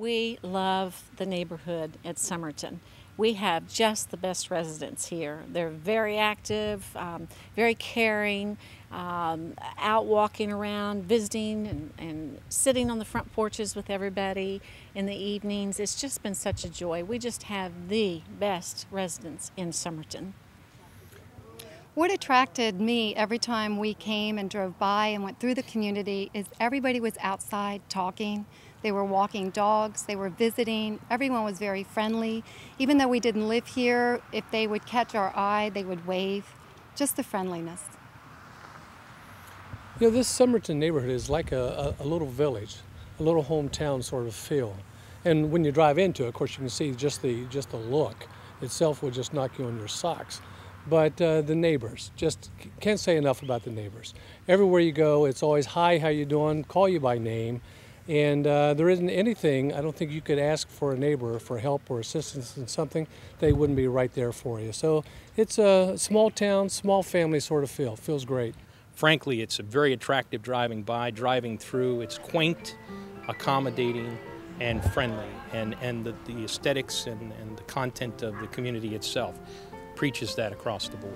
We love the neighborhood at Sommerton. We have just the best residents here. They're very active, um, very caring, um, out walking around, visiting, and, and sitting on the front porches with everybody in the evenings. It's just been such a joy. We just have the best residents in Sommerton. What attracted me every time we came and drove by and went through the community is everybody was outside talking. They were walking dogs, they were visiting. Everyone was very friendly. Even though we didn't live here, if they would catch our eye, they would wave. Just the friendliness. You know, this Sommerton neighborhood is like a, a, a little village, a little hometown sort of feel. And when you drive into it, of course, you can see just the just the look itself will just knock you on your socks. But uh, the neighbors, just can't say enough about the neighbors. Everywhere you go, it's always hi, how you doing? Call you by name. And uh, there isn't anything, I don't think you could ask for a neighbor for help or assistance in something, they wouldn't be right there for you. So it's a small town, small family sort of feel. Feels great. Frankly, it's a very attractive driving by, driving through. It's quaint, accommodating, and friendly. And, and the, the aesthetics and, and the content of the community itself preaches that across the board.